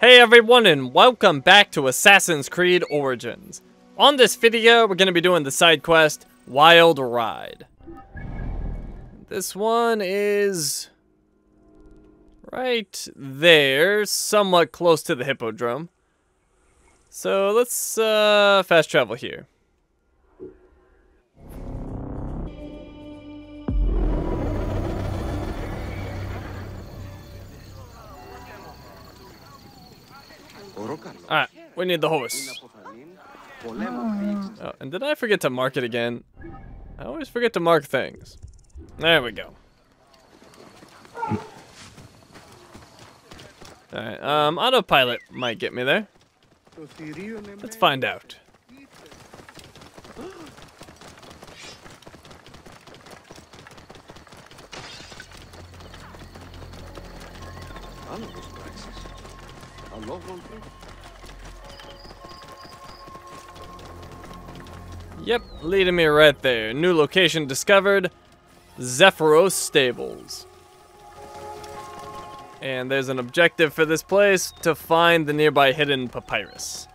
Hey everyone and welcome back to Assassin's Creed Origins. On this video, we're going to be doing the side quest, Wild Ride. This one is right there, somewhat close to the Hippodrome. So let's uh, fast travel here. Alright, we need the horse. Oh, and did I forget to mark it again? I always forget to mark things. There we go. Alright, um, autopilot might get me there. Let's find out. Yep, leading me right there. New location discovered. Zephyros Stables. And there's an objective for this place to find the nearby hidden papyrus.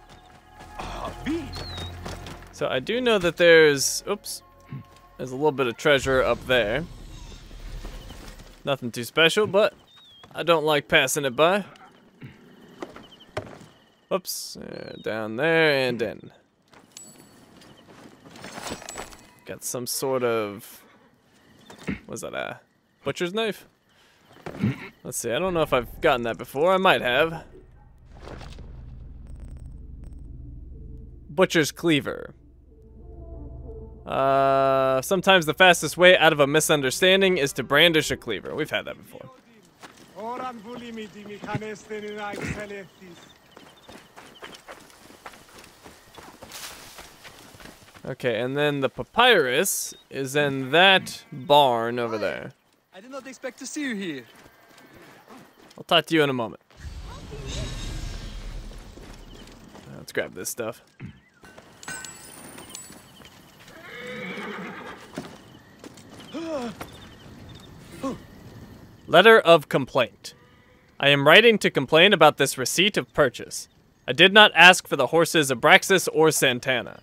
So I do know that there's, oops, there's a little bit of treasure up there. Nothing too special, but I don't like passing it by. Oops, uh, down there and in. Got some sort of, was that a butcher's knife? Let's see, I don't know if I've gotten that before. I might have. Butcher's Cleaver. Uh, sometimes the fastest way out of a misunderstanding is to brandish a cleaver. We've had that before. Okay, and then the papyrus is in that barn over there. I did not expect to see you here. I'll talk to you in a moment. Let's grab this stuff. Letter of complaint. I am writing to complain about this receipt of purchase. I did not ask for the horses Abraxas or Santana.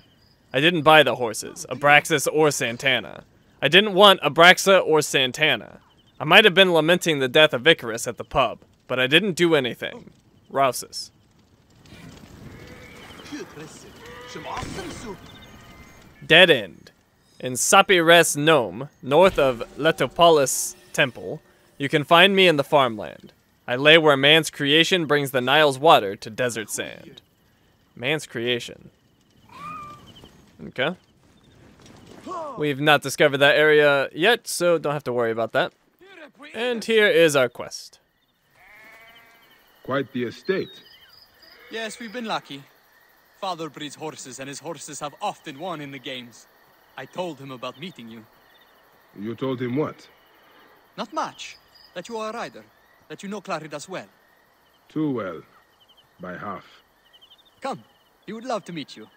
I didn't buy the horses, Abraxas or Santana. I didn't want Abraxa or Santana. I might have been lamenting the death of Icarus at the pub, but I didn't do anything. Rousus. Dead End. In Sapires Nome, north of Letopolis Temple, you can find me in the farmland. I lay where man's creation brings the Nile's water to desert sand. Man's creation. Okay. We've not discovered that area yet, so don't have to worry about that. And here is our quest. Quite the estate. Yes, we've been lucky. Father breeds horses, and his horses have often won in the games. I told him about meeting you. You told him what? Not much. That you are a rider. That you know Claridas well. Too well. By half. Come. He would love to meet you.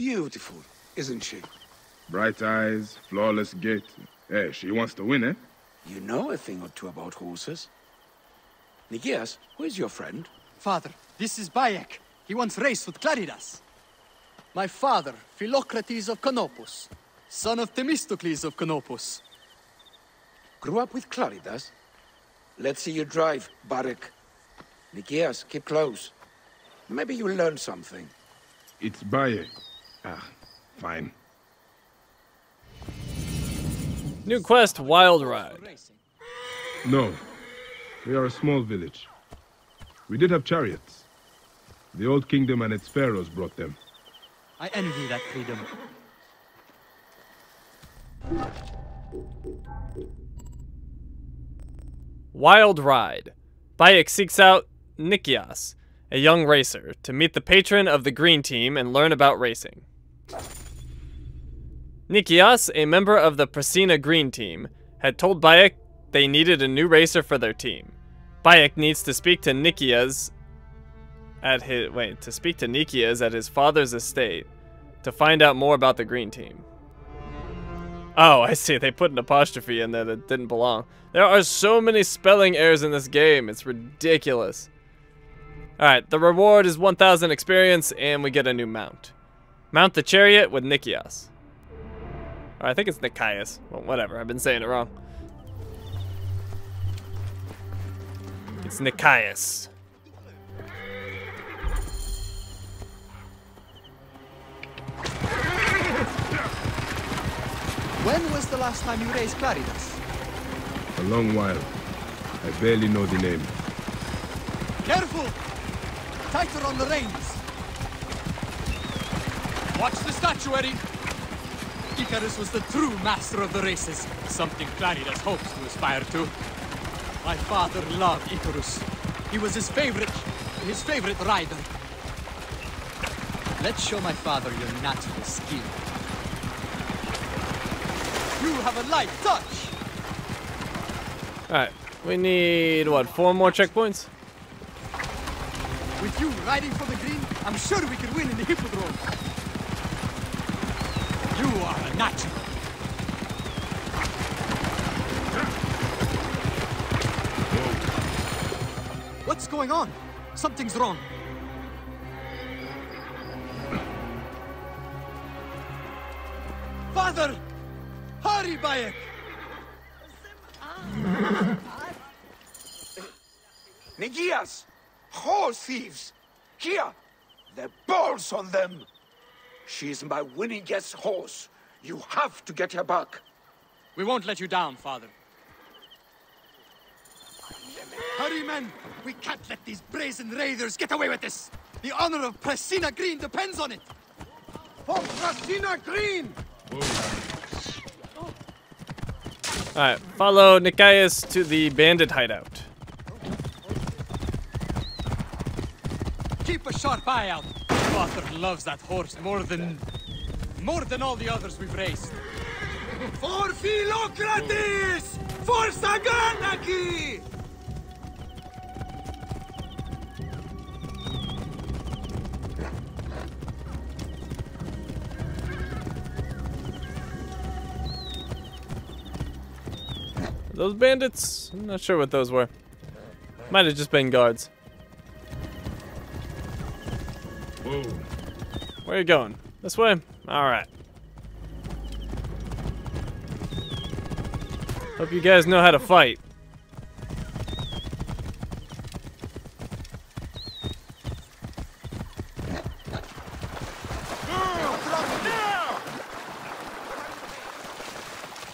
Beautiful, isn't she? Bright eyes, flawless gait. Hey, she wants to win, eh? You know a thing or two about horses. Nikias, who is your friend? Father, this is Bayek. He once raced with Claridas. My father, Philocrates of Canopus, son of Themistocles of Canopus. Grew up with Claridas? Let's see you drive, Barak. Nikias, keep close. Maybe you'll learn something. It's Baye. Ah, fine. New quest, Wild Ride. No. We are a small village. We did have chariots. The old kingdom and its pharaohs brought them. I envy that freedom. Wild Ride. Bayek seeks out Nikias, a young racer, to meet the patron of the green team and learn about racing. Nikias, a member of the Prasina green team, had told Bayek they needed a new racer for their team. Bayek needs to speak to Nikias at his wait, to speak to Nikias at his father's estate to find out more about the green team. Oh, I see. They put an apostrophe in there that didn't belong. There are so many spelling errors in this game. It's ridiculous. Alright, the reward is 1,000 experience, and we get a new mount. Mount the chariot with Nikias. Or I think it's Nikias. Well, whatever. I've been saying it wrong. It's Nikias. When was the last time you raised Claridas? A long while. I barely know the name. Careful! Tighter on the reins! Watch the statuary! Icarus was the true master of the races, something Claridas hopes to aspire to. My father loved Icarus. He was his favorite, his favorite rider. Let's show my father your natural skill. You have a light touch! Alright, we need, what, four more checkpoints? With you riding for the green, I'm sure we could win in the hippodrome. Are a natural. What's going on? Something's wrong. Father! Hurry, Bayek! Nikias! Horse thieves! Here! The balls on them! She's my winningest horse. You have to get her back. We won't let you down, Father. Hurry, men! We can't let these brazen raiders get away with this! The honor of Prasina Green depends on it! For Prasina Green! Alright, follow Nikias to the bandit hideout. Keep a sharp eye out. Father loves that horse more than... more than all the others we've raced. For Philocrates! For Saganaki! Those bandits? I'm not sure what those were. Might have just been guards. Where are you going? This way? Alright. Hope you guys know how to fight.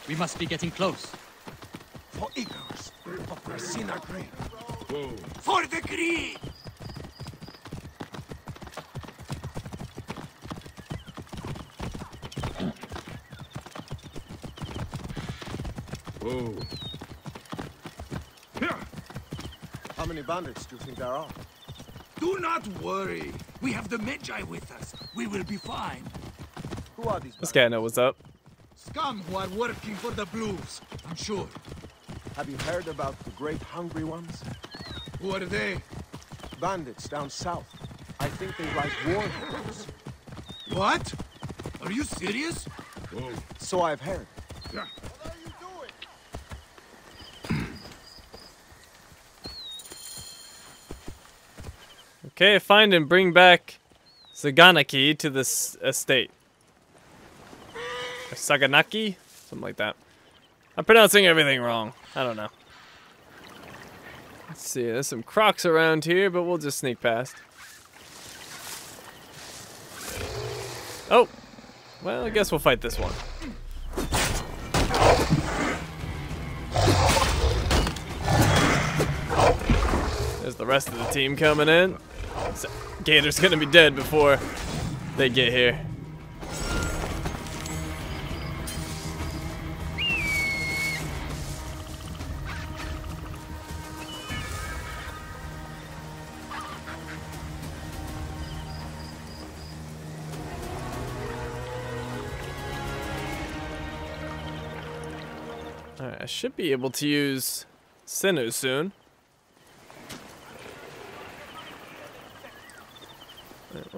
We must be getting close. For Icarus! For Prasina Green! Whoa. For the Green! Whoa. Yeah. How many bandits do you think there are? Do not worry. We have the Medjay with us. We will be fine. Who are these This guy knows what's up. Scum who are working for the Blues, I'm sure. Have you heard about the great hungry ones? Who are they? Bandits down south. I think they like war horses. What? Are you serious? Whoa. So I've heard. Yeah. Okay, find and bring back Saganaki to this estate. Or Saganaki? Something like that. I'm pronouncing everything wrong. I don't know. Let's see, there's some crocs around here, but we'll just sneak past. Oh! Well, I guess we'll fight this one. There's the rest of the team coming in. So, Gator's gonna be dead before they get here. Alright, I should be able to use Senu soon.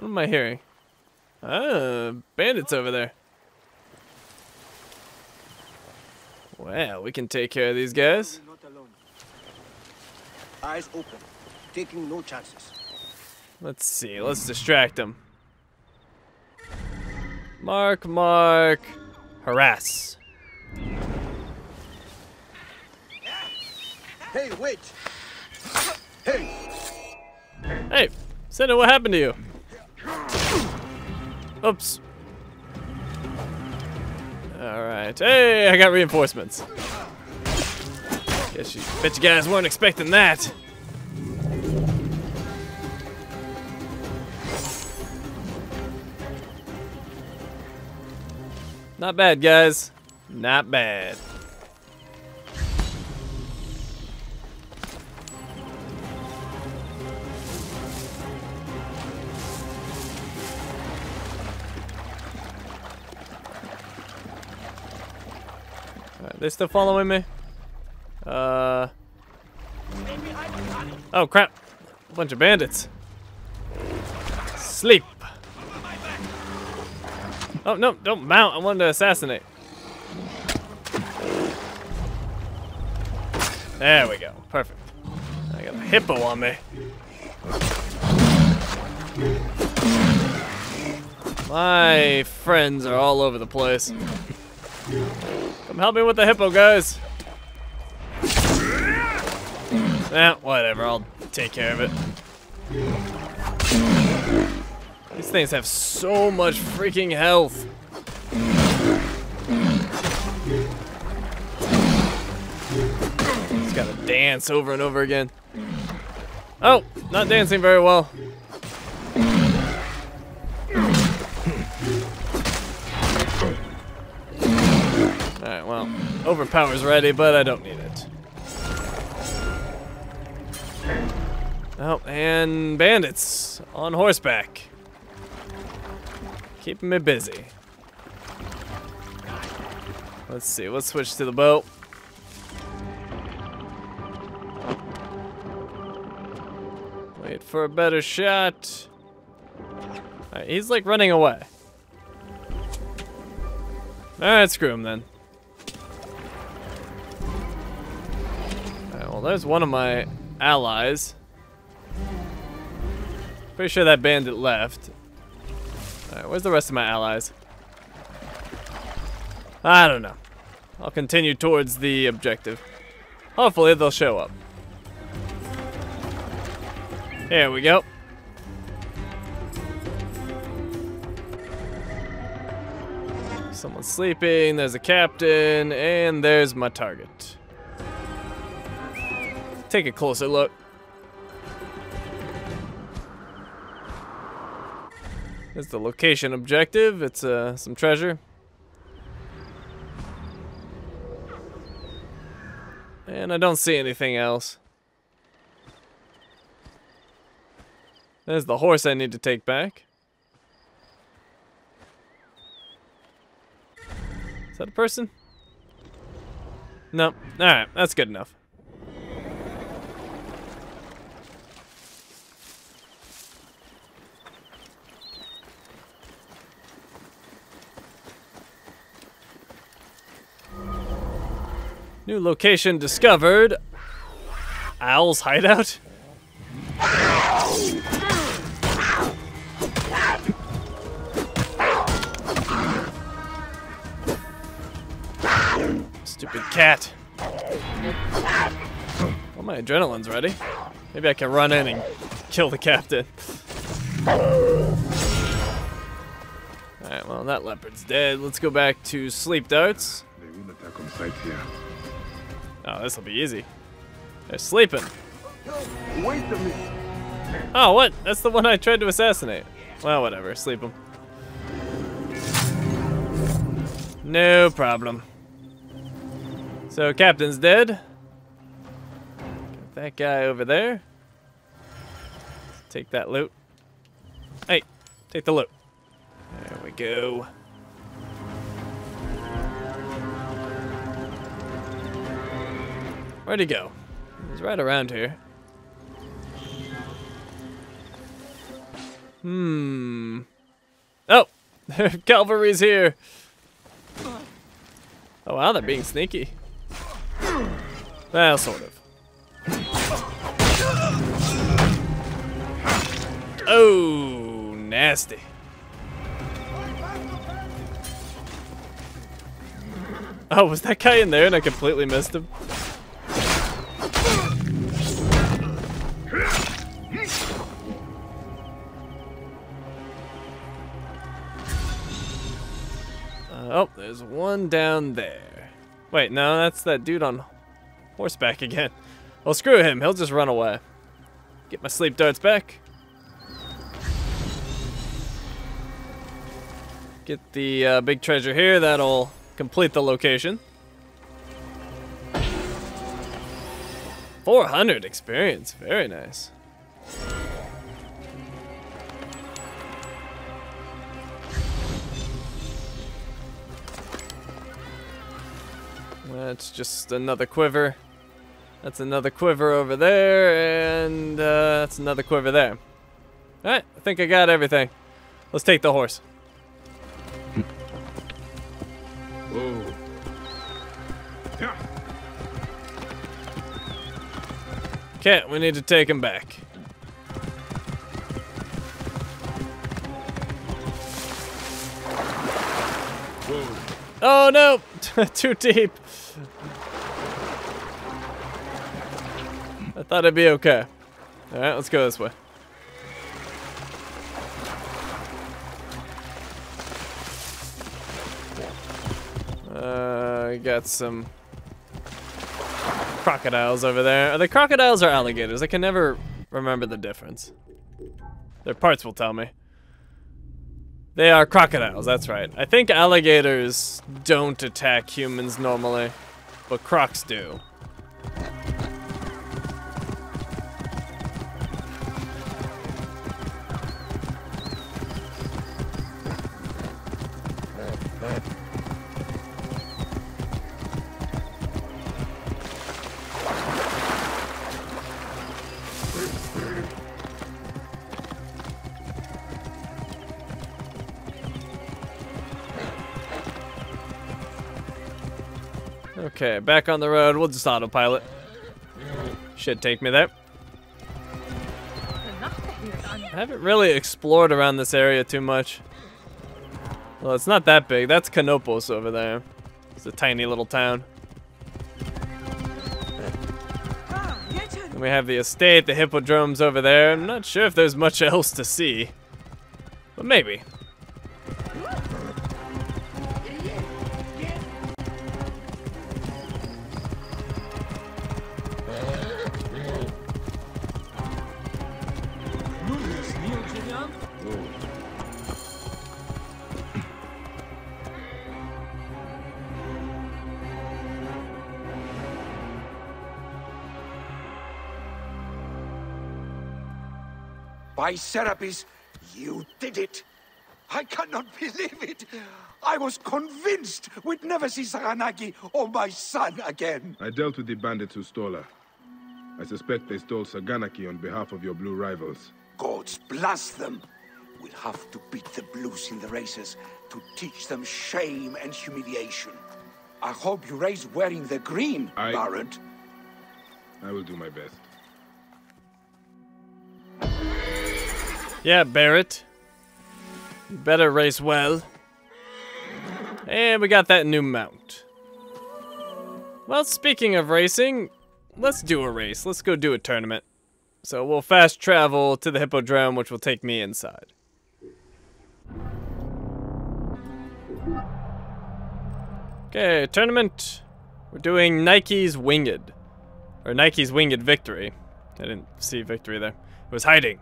What am I hearing? Ah, bandits over there. Well, we can take care of these guys. Eyes open, taking no chances. Let's see. Let's distract them. Mark, mark, harass. Hey, wait! Hey! Hey, Senna, what happened to you? Oops. Alright. Hey, I got reinforcements. Guess you bet you guys weren't expecting that. Not bad, guys. Not bad. Alright, they still following me? Uh. Oh crap! Bunch of bandits. Sleep. Oh no! Don't mount. I wanted to assassinate. There we go. Perfect. I got a hippo on me. My friends are all over the place. Come help me with the hippo, guys. Eh, whatever. I'll take care of it. These things have so much freaking health. Just gotta dance over and over again. Oh, not dancing very well. Overpower's ready, but I don't need it. Oh, and bandits on horseback. Keeping me busy. Let's see, let's switch to the boat. Wait for a better shot. He's like running away. Alright, screw him then. Well there's one of my allies. Pretty sure that bandit left. Alright, where's the rest of my allies? I don't know. I'll continue towards the objective. Hopefully they'll show up. Here we go. Someone's sleeping, there's a captain, and there's my target. Take a closer look. There's the location objective. It's uh, some treasure. And I don't see anything else. There's the horse I need to take back. Is that a person? No. Alright, that's good enough. New location discovered. Owl's hideout? Stupid cat. Well, my adrenaline's ready. Maybe I can run in and kill the captain. Alright, well, that leopard's dead. Let's go back to sleep darts. They will attack on sight here. Oh, this'll be easy. They're sleeping. Oh, what? That's the one I tried to assassinate. Well, whatever. Sleep him. No problem. So, Captain's dead. Got that guy over there. Take that loot. Hey, take the loot. There we go. Where'd he go? He's right around here. Hmm. Oh, cavalry's here. Oh wow, they're being sneaky. Well, sort of. Oh, nasty. Oh, was that guy in there and I completely missed him? Oh, there's one down there. Wait, no, that's that dude on horseback again. Well, screw him. He'll just run away. Get my sleep darts back. Get the uh, big treasure here. That'll complete the location. 400 experience. Very nice. That's just another quiver. That's another quiver over there, and uh, that's another quiver there. Alright, I think I got everything. Let's take the horse. Okay, we need to take him back. Whoa. Oh no! Too deep. I thought it'd be okay. Alright, let's go this way. Uh, got some crocodiles over there. Are they crocodiles or alligators? I can never remember the difference. Their parts will tell me. They are crocodiles, that's right. I think alligators don't attack humans normally, but crocs do. Okay, back on the road. We'll just autopilot. Should take me there. I haven't really explored around this area too much. Well, it's not that big. That's Canopus over there. It's a tiny little town. And we have the estate, the hippodromes over there. I'm not sure if there's much else to see. But maybe. By Serapis, you did it. I cannot believe it. I was convinced we'd never see Saganaki or my son again. I dealt with the bandits who stole her. I suspect they stole Saganaki on behalf of your blue rivals. Gods blast them. We'll have to beat the blues in the races to teach them shame and humiliation. I hope you raise wearing the green, I- Baron. I will do my best. Yeah, Barrett. You better race well. And we got that new mount. Well, speaking of racing, let's do a race. Let's go do a tournament. So we'll fast travel to the Hippodrome, which will take me inside. Okay, tournament. We're doing Nike's Winged. Or Nike's Winged Victory. I didn't see victory there. It was hiding.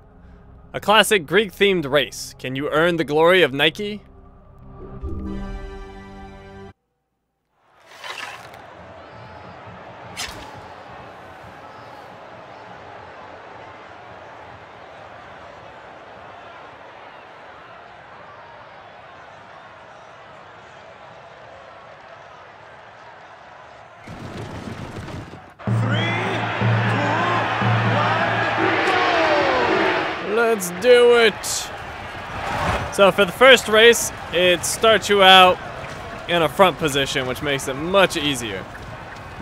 A classic Greek-themed race. Can you earn the glory of Nike? So for the first race, it starts you out in a front position, which makes it much easier.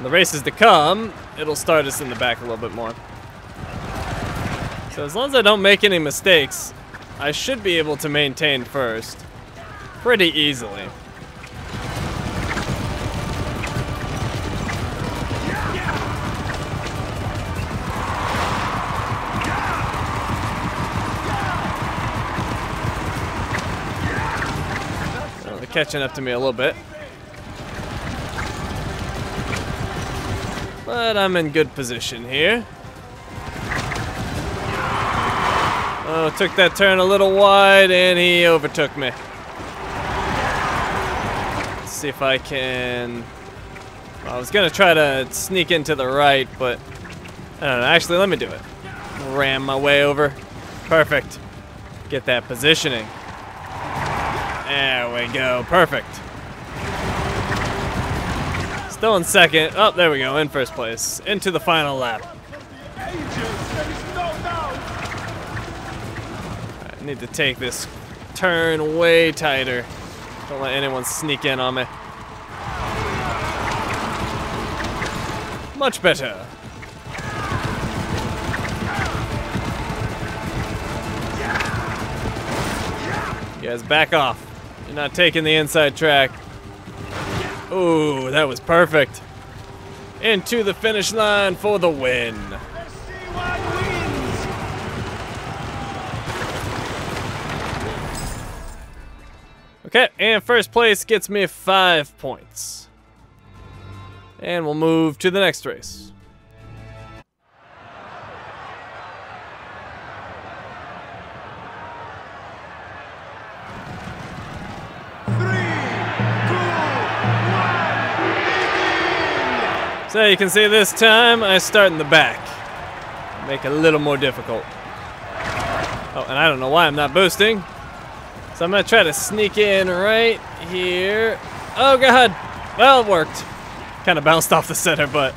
The races to come, it'll start us in the back a little bit more. So as long as I don't make any mistakes, I should be able to maintain first pretty easily. Catching up to me a little bit. But I'm in good position here. Oh, took that turn a little wide and he overtook me. Let's see if I can... I was gonna try to sneak into the right, but I don't know. Actually, let me do it. Ram my way over. Perfect. Get that positioning. There we go. Perfect. Still in second. Oh, there we go. In first place. Into the final lap. I need to take this turn way tighter. Don't let anyone sneak in on me. Much better. You guys, back off. You're not taking the inside track. Ooh, that was perfect. Into the finish line for the win. Okay, and first place gets me five points. And we'll move to the next race. So you can see this time I start in the back. Make it a little more difficult. Oh, and I don't know why I'm not boosting. So I'm gonna try to sneak in right here. Oh god! Well, it worked. Kind of bounced off the center, but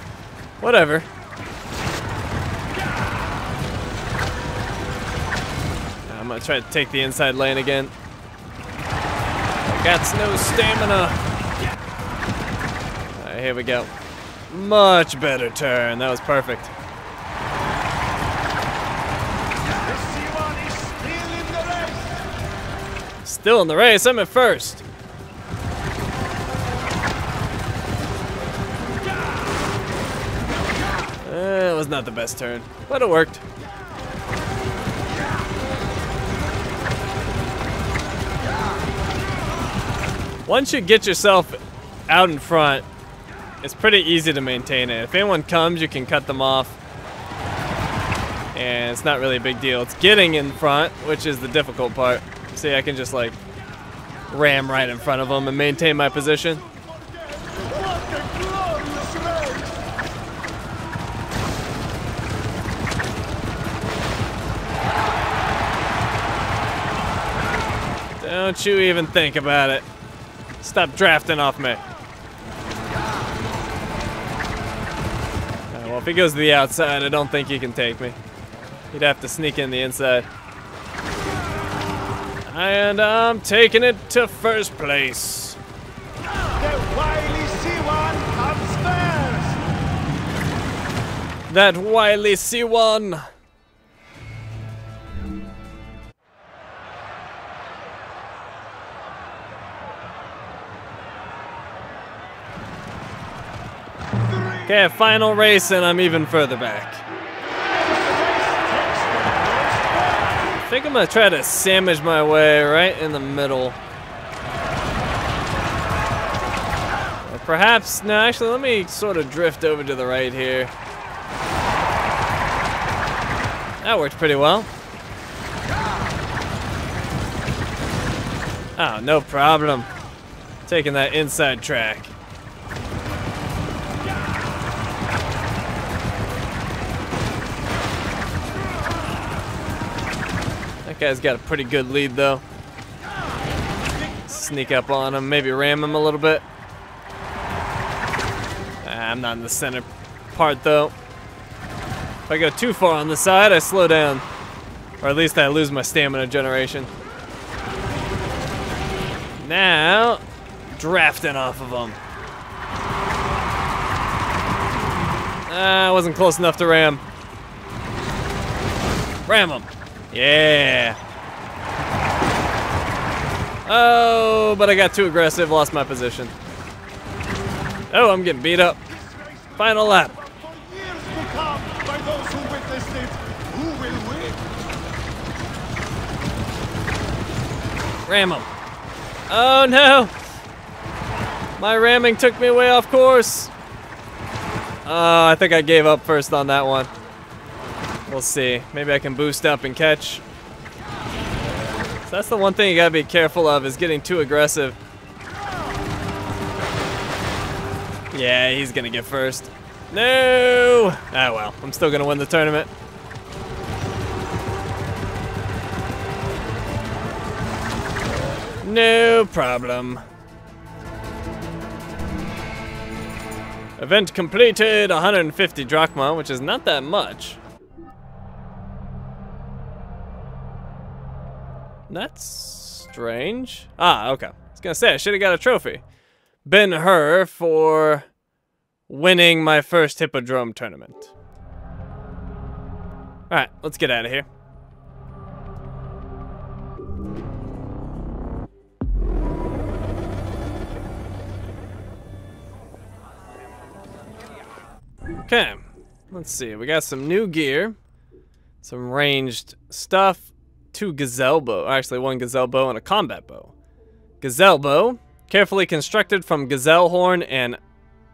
whatever. I'm gonna try to take the inside lane again. Got no stamina. Alright, here we go. Much better turn. That was perfect. Still in the race. I'm at first. Uh, it was not the best turn, but it worked. Once you get yourself out in front, it's pretty easy to maintain it. If anyone comes, you can cut them off. And it's not really a big deal. It's getting in front, which is the difficult part. See, I can just like ram right in front of them and maintain my position. Don't you even think about it. Stop drafting off me. If he goes to the outside, I don't think he can take me. He'd have to sneak in the inside. And I'm taking it to first place. Wily C1 comes first! That wily C1. Okay, final race, and I'm even further back. I think I'm gonna try to sandwich my way right in the middle. Perhaps, no, actually, let me sort of drift over to the right here. That worked pretty well. Oh, no problem. Taking that inside track. That guy's got a pretty good lead though. Sneak up on him, maybe ram him a little bit. Ah, I'm not in the center part though. If I go too far on the side, I slow down. Or at least I lose my stamina generation. Now, drafting off of him. Ah, I wasn't close enough to ram. Ram him. Yeah. Oh, but I got too aggressive, lost my position. Oh, I'm getting beat up. Final lap. For years to come, by those who witnessed it, who will win? Ram him. Oh no! My ramming took me way off course. Oh, I think I gave up first on that one. We'll see. Maybe I can boost up and catch. So that's the one thing you gotta be careful of is getting too aggressive. Yeah, he's gonna get first. No! Ah well, I'm still gonna win the tournament. No problem. Event completed, 150 drachma, which is not that much. That's strange. Ah, okay. I was gonna say, I should have got a trophy. Ben Hur for winning my first Hippodrome tournament. Alright, let's get out of here. Okay, let's see. We got some new gear, some ranged stuff, two gazelle bow, actually one gazelle bow and a combat bow. Gazelle bow, carefully constructed from gazelle horn and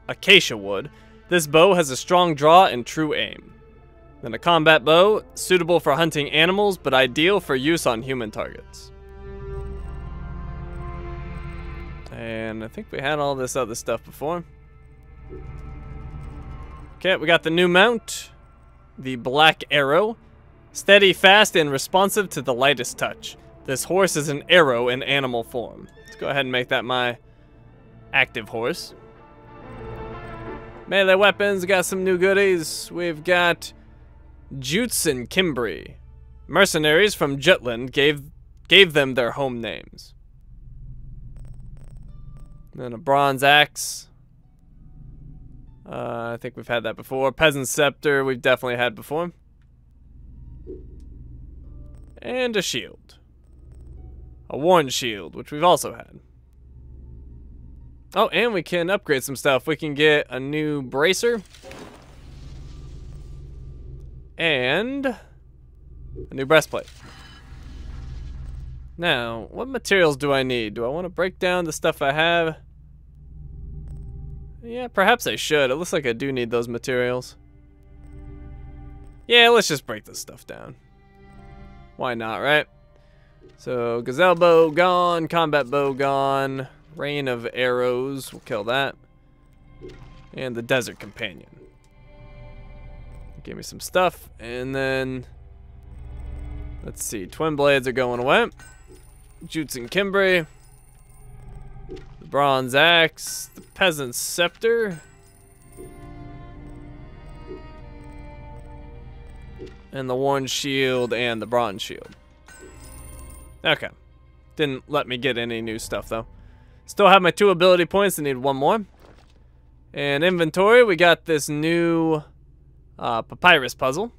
acacia wood. This bow has a strong draw and true aim. Then a combat bow, suitable for hunting animals, but ideal for use on human targets. And I think we had all this other stuff before. Okay, we got the new mount, the Black Arrow. Steady, fast, and responsive to the lightest touch. This horse is an arrow in animal form. Let's go ahead and make that my active horse. Melee weapons, got some new goodies. We've got Jutes and Kimbri. Mercenaries from Jutland gave gave them their home names. Then a bronze axe. Uh, I think we've had that before. Peasant Scepter, we've definitely had before. And a shield. A worn shield, which we've also had. Oh, and we can upgrade some stuff. We can get a new bracer. And a new breastplate. Now, what materials do I need? Do I want to break down the stuff I have? Yeah, perhaps I should. It looks like I do need those materials. Yeah, let's just break this stuff down. Why not, right? So, Gazelle Bow gone, Combat Bow gone, Rain of Arrows, we'll kill that. And the Desert Companion. Give me some stuff, and then... Let's see, Twin Blades are going away. Jutes and Kimbri. The Bronze Axe, the Peasant's Scepter. And the Worn Shield and the Bronze Shield. Okay. Didn't let me get any new stuff, though. Still have my two ability points. I need one more. And inventory, we got this new uh, papyrus puzzle.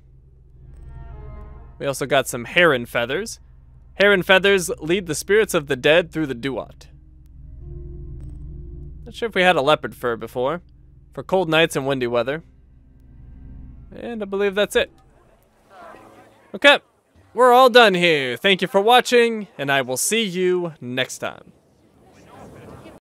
We also got some heron feathers. Heron feathers lead the spirits of the dead through the Duat. Not sure if we had a leopard fur before. For cold nights and windy weather. And I believe that's it. Okay, we're all done here. Thank you for watching, and I will see you next time.